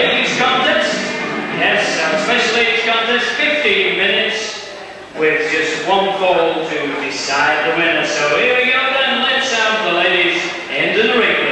ladies contest. Yes, our especially ladies contest, 15 minutes with just one call to decide the winner. So here we go then, let's have the ladies into the ring.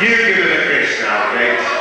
You give it a Krishna, okay?